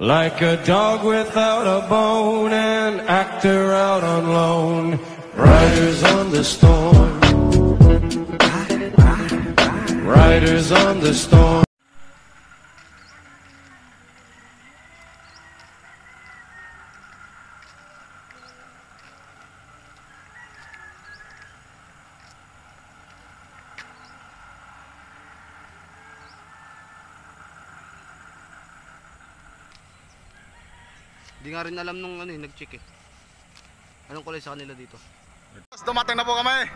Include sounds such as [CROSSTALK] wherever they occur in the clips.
Like a dog without a bone, an actor out on loan, riders on the storm. Riders on the storm. Hindi nga rin alam nung ano eh, nag-check eh. Anong kulay sa kanila dito? Dumating na po kami.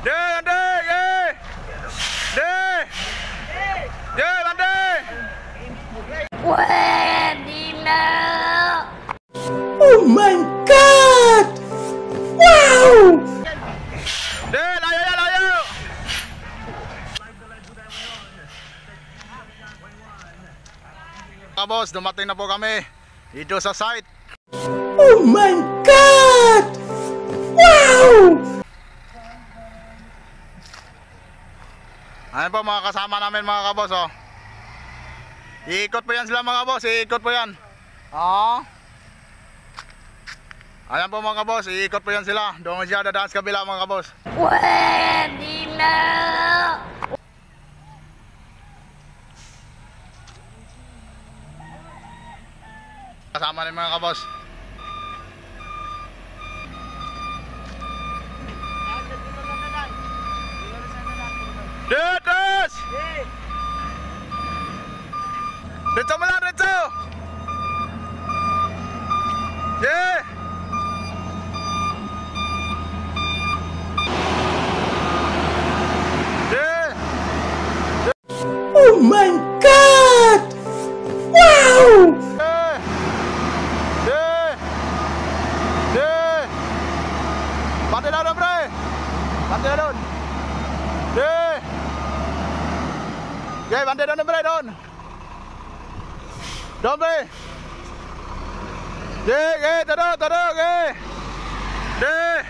De, ande, ye! De! De, ande! Pwede na! Oh my God! Wow! De, Boss, dumating na po kami dito sa site. Oh my God! Wow! Ayan po mga kasama namin mga kabos oh. Iikot po yan sila mga kabos, iikot po yan. Oo. Ayan po mga kabos, iikot po yan sila. Doon siya dadaan sa kabila mga kabos. Pwede na! Kasama ni mga kabos. Ditos! Dito mo lang, dito! Yeah! Yeah! Oh my Bante đồn Đi Ghê bante đồn đến don đồn Đồn đi Ghê ghê tớ đô tớ đô ghê Đi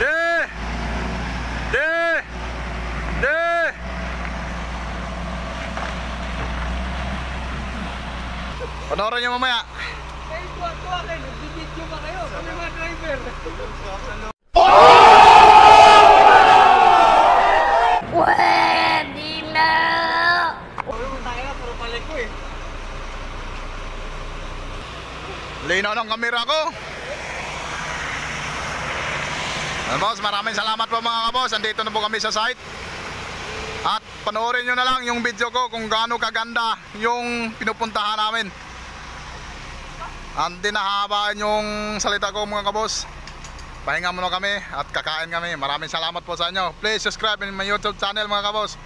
Đi Đi Đi Pendorong yang mamaya. Kayo tuwa-tuwa kayo, kayo. Kami mah driver. [LAUGHS] Linaw ng kamera ko. Ah, boss, maraming salamat po mga kabos. Andito na po kami sa site. At panoorin nyo na lang yung video ko kung gaano kaganda yung pinupuntahan namin. Hindi nahabaan yung salita ko mga kabos. Pahinga muna kami at kakain kami. Maraming salamat po sa inyo. Please subscribe in my YouTube channel mga kabos.